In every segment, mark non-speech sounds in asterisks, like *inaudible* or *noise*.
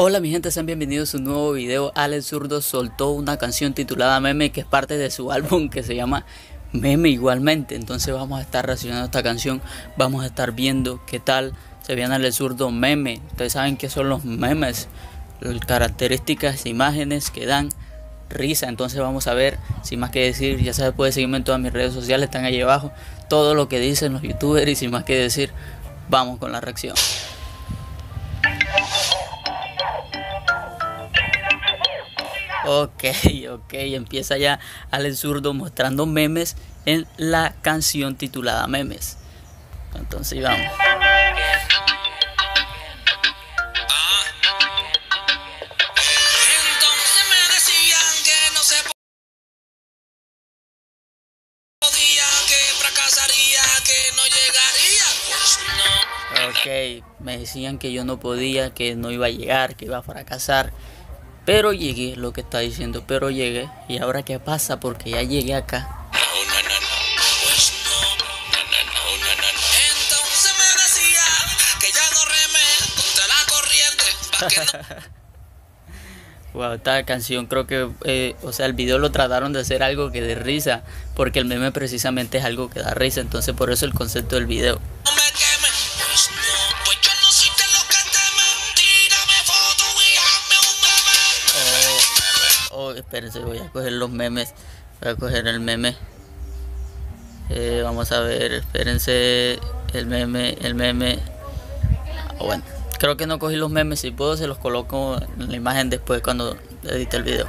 Hola mi gente, sean bienvenidos a un nuevo video. Alex Zurdo soltó una canción titulada Meme que es parte de su álbum que se llama Meme igualmente. Entonces vamos a estar reaccionando esta canción, vamos a estar viendo qué tal se viene Alex Zurdo Meme. Ustedes saben qué son los memes, las características, imágenes que dan risa. Entonces vamos a ver, sin más que decir, ya sabes, puedes seguirme en todas mis redes sociales, están ahí abajo. Todo lo que dicen los youtubers y sin más que decir, vamos con la reacción. Ok, *laughs* ok, empieza ya Alex Zurdo mostrando memes en la canción titulada Memes. Entonces vamos. Ok, me decían que yo no podía, que no iba a llegar, que iba a fracasar. Pero llegué, lo que está diciendo, pero llegué. ¿Y ahora qué pasa? Porque ya llegué acá. *laughs* Wow, esta canción creo que, eh, o sea, el video lo trataron de hacer algo que dé risa, porque el meme precisamente es algo que da risa, entonces por eso el concepto del video. Espérense, voy a coger los memes, voy a coger el meme. Eh, vamos a ver, espérense, el meme, el meme. Ah, bueno, creo que no cogí los memes, si puedo se los coloco en la imagen después cuando edite el video.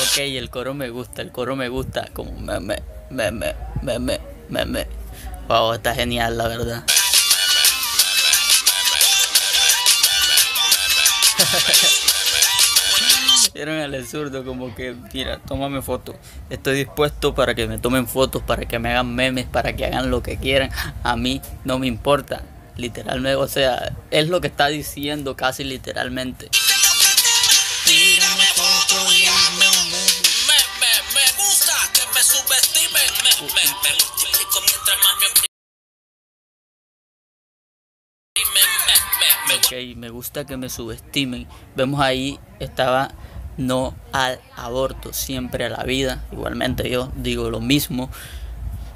Ok, el coro me gusta, el coro me gusta, como meme, meme, meme, meme. Wow, está genial, la verdad. *laughs* Vieron al zurdo como que, mira, tómame foto. Estoy dispuesto para que me tomen fotos, para que me hagan memes, para que hagan lo que quieran. A mí no me importa. Literalmente, o sea, es lo que está diciendo casi literalmente. Ok, me gusta que me subestimen. Vemos ahí, estaba no al aborto, siempre a la vida. Igualmente yo digo lo mismo.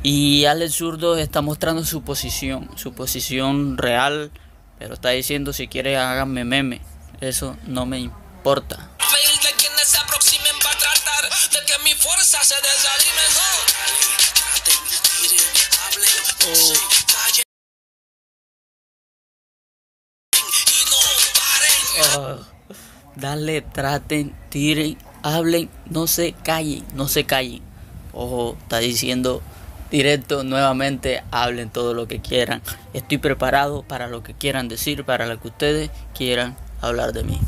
Y Alex Zurdo está mostrando su posición, su posición real, pero está diciendo si quiere háganme meme. Eso no me importa. Fail de quienes se aproximen para tratar de que mi fuerza se desanime. No. Ah, dale, traten, tiren, hablen, no se callen, no se callen. Ojo, está diciendo directo nuevamente, hablen todo lo que quieran. Estoy preparado para lo que quieran decir, para lo que ustedes quieran hablar de mí.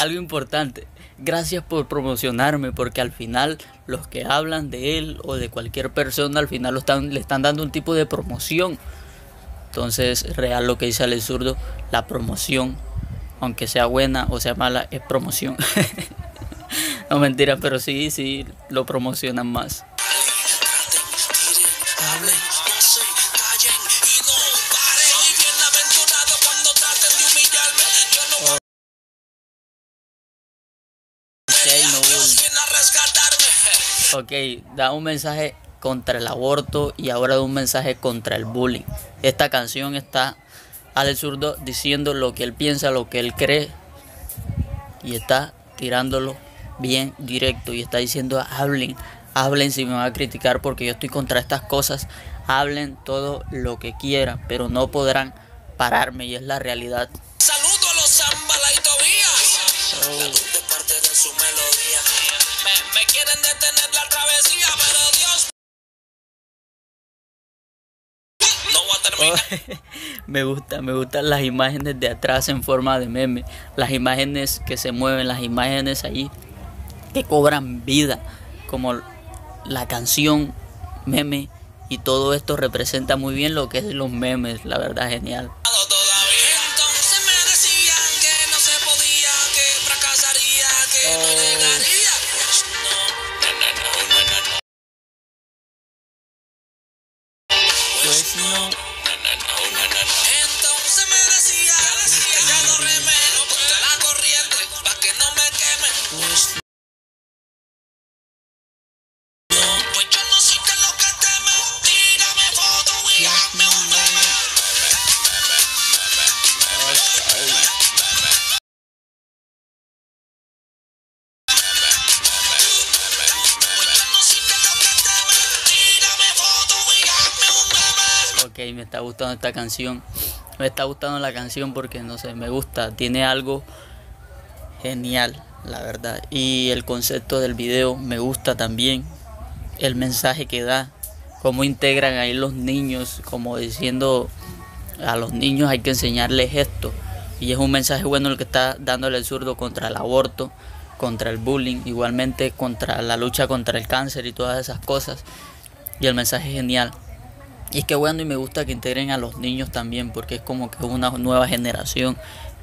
Algo importante, gracias por promocionarme, porque al final los que hablan de él o de cualquier persona, al final lo están, le están dando un tipo de promoción. Entonces, real lo que dice Alex Zurdo, la promoción, aunque sea buena o sea mala, es promoción. *laughs* no mentira, pero sí, sí, lo promocionan más. Ok, da un mensaje contra el aborto y ahora da un mensaje contra el bullying. Esta canción está Alex Zurdo diciendo lo que él piensa, lo que él cree y está tirándolo bien directo y está diciendo hablen, hablen si me van a criticar porque yo estoy contra estas cosas, hablen todo lo que quieran, pero no podrán pararme y es la realidad. Saludo a los Zambala y Tobías. La luz de parte de su melodía. Me, me quieren detener la *laughs* me gusta, me gustan las imágenes de atrás en forma de meme, las imágenes que se mueven, las imágenes ahí que cobran vida, como la canción meme y todo esto representa muy bien lo que es los memes, la verdad genial. Me está gustando esta canción. Me está gustando la canción porque no sé, me gusta. Tiene algo genial, la verdad. Y el concepto del video me gusta también. El mensaje que da. Cómo integran ahí los niños. Como diciendo a los niños hay que enseñarles esto. Y es un mensaje bueno el que está dándole el zurdo contra el aborto, contra el bullying, igualmente contra la lucha contra el cáncer y todas esas cosas. Y el mensaje es genial. Y es que bueno y me gusta que integren a los niños también porque es como que una nueva generación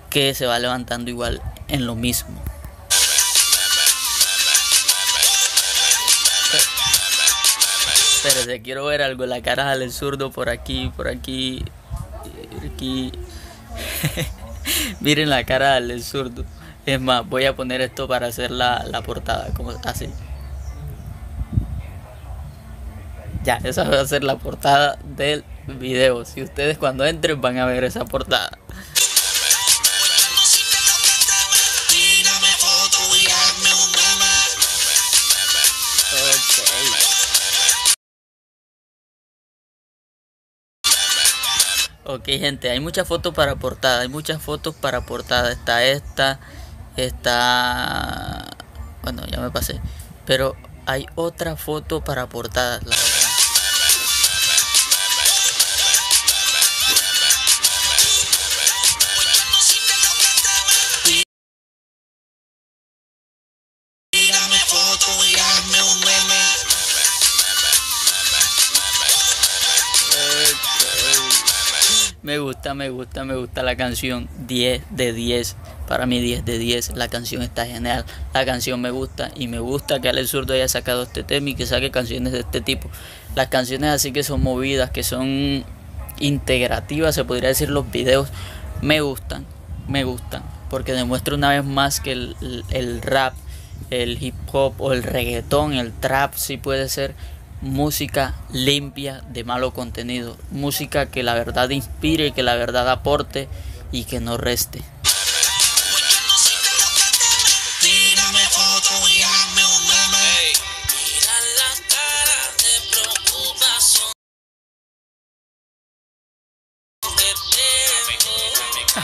que se va levantando igual en lo mismo. Pero te quiero ver algo, la cara del zurdo por aquí, por aquí, por aquí. *laughs* Miren la cara del zurdo. Es más, voy a poner esto para hacer la, la portada, como así. Ya, esa va a ser la portada del video. Si ustedes cuando entren van a ver esa portada. Ok, gente, hay muchas fotos para portada, hay muchas fotos para portada. Está esta, está... Bueno, ya me pasé. Pero hay otra foto para portada, Me gusta, me gusta, me gusta la canción 10 de 10. Para mí 10 de 10. La canción está genial. La canción me gusta y me gusta que Alex Zurdo haya sacado este tema y que saque canciones de este tipo. Las canciones así que son movidas, que son integrativas, se podría decir los videos, me gustan, me gustan. Porque demuestra una vez más que el, el- rap, el hip hop o el reggaetón, el trap sí puede ser música limpia de malo contenido, música que la verdad inspire, que la verdad aporte y que no reste.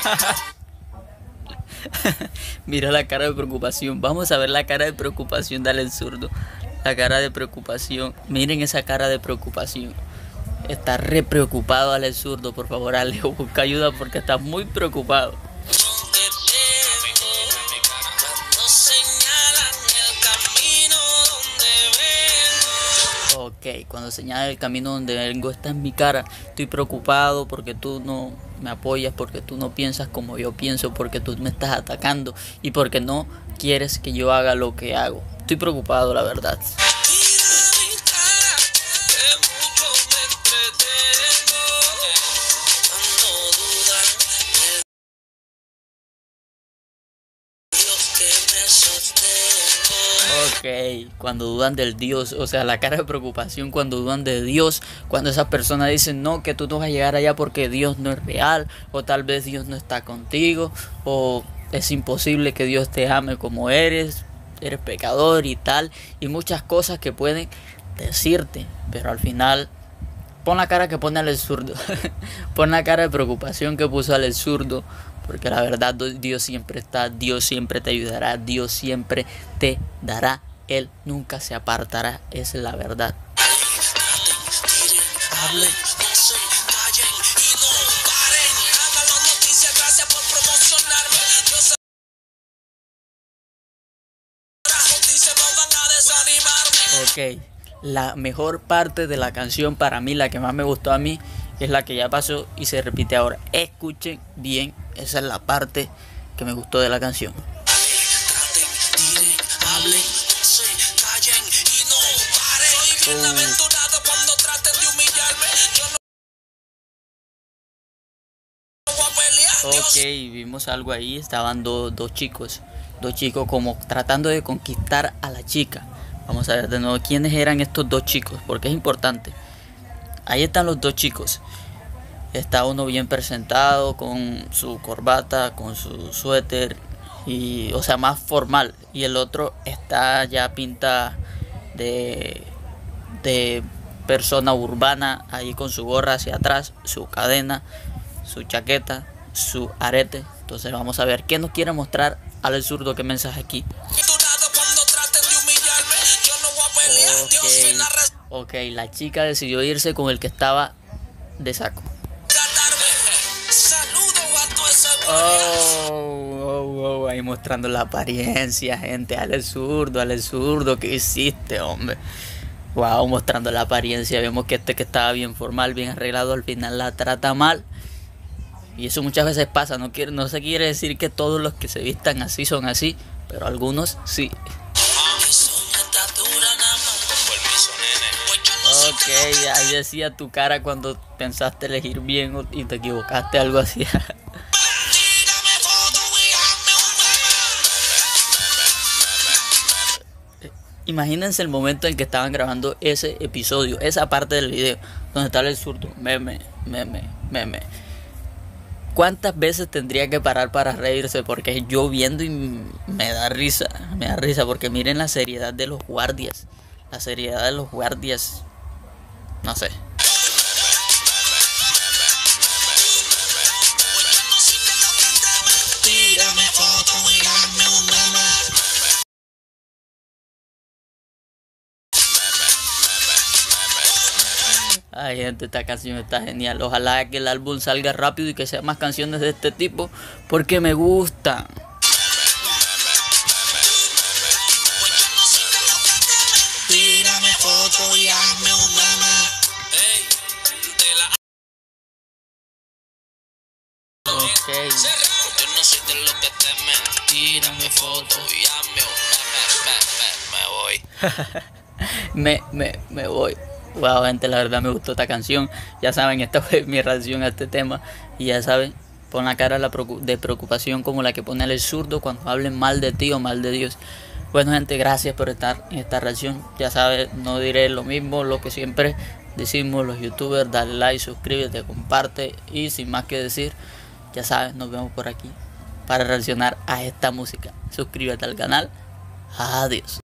*laughs* Mira la cara de preocupación. Vamos a ver la cara de preocupación de Alex Zurdo. La cara de preocupación. Miren esa cara de preocupación. Está re preocupado Alex Zurdo. Por favor, Alex, *laughs* busca ayuda porque está muy preocupado. Ok, cuando señala el camino donde vengo está en mi cara. Estoy preocupado porque tú no me apoyas, porque tú no piensas como yo pienso, porque tú me estás atacando y porque no quieres que yo haga lo que hago. Estoy preocupado, la verdad. Ok, cuando dudan del Dios, o sea, la cara de preocupación cuando dudan de Dios, cuando esas personas dicen no, que tú no vas a llegar allá porque Dios no es real, o tal vez Dios no está contigo, o es imposible que Dios te ame como eres, eres pecador y tal, y muchas cosas que pueden decirte, pero al final pon la cara que pone al zurdo, *laughs* pon la cara de preocupación que puso al zurdo, porque la verdad Dios siempre está, Dios siempre te ayudará, Dios siempre te dará, Él nunca se apartará, es la verdad. Desanimarme. Ok, la mejor parte de la canción para mí, la que más me gustó a mí, es la que ya pasó y se repite ahora. Escuchen bien, esa es la parte que me gustó de la canción. Ok, vimos algo ahí, estaban do- dos chicos, dos chicos como tratando de conquistar a la chica. Vamos a ver de nuevo quiénes eran estos dos chicos, porque es importante. Ahí están los dos chicos. Está uno bien presentado, con su corbata, con su suéter, y, o sea, más formal. Y el otro está ya pinta de, de persona urbana ahí con su gorra hacia atrás, su cadena, su chaqueta, su arete. Entonces vamos a ver qué nos quiere mostrar al zurdo, qué mensaje aquí. La Ok, la chica decidió irse con el que estaba de saco. Oh, oh, oh, ahí mostrando la apariencia, gente. Ale zurdo, ale zurdo, ¿qué hiciste, hombre? Wow, mostrando la apariencia. Vemos que este que estaba bien formal, bien arreglado, al final la trata mal. Y eso muchas veces pasa. No, quiere, no se quiere decir que todos los que se vistan así son así, pero algunos sí. Ok, ahí decía tu cara cuando pensaste elegir bien y te equivocaste, algo así. *laughs* Imagínense el momento en que estaban grabando ese episodio, esa parte del video, donde está el zurdo, meme, meme, meme. ¿Cuántas veces tendría que parar para reírse? Porque yo viendo y me da risa, me da risa, porque miren la seriedad de los guardias, la seriedad de los guardias, no sé. Ay, gente, esta canción está genial. Ojalá que el álbum salga rápido y que sea más canciones de este tipo, porque me gustan. Tírame foto y hazme un meme. Ey, de la Ok. Yo no soy de los que temen. Tírame foto y hazme un meme. Me, me, me, me voy. me, me, me voy. Wow, gente, la verdad me gustó esta canción. Ya saben, esta fue mi reacción a este tema. Y ya saben, pon la cara de preocupación como la que pone el zurdo cuando hablen mal de ti o mal de Dios. Bueno, gente, gracias por estar en esta reacción. Ya sabes, no diré lo mismo, lo que siempre decimos los youtubers. Dale like, suscríbete, comparte. Y sin más que decir, ya sabes, nos vemos por aquí para reaccionar a esta música. Suscríbete al canal. Adiós.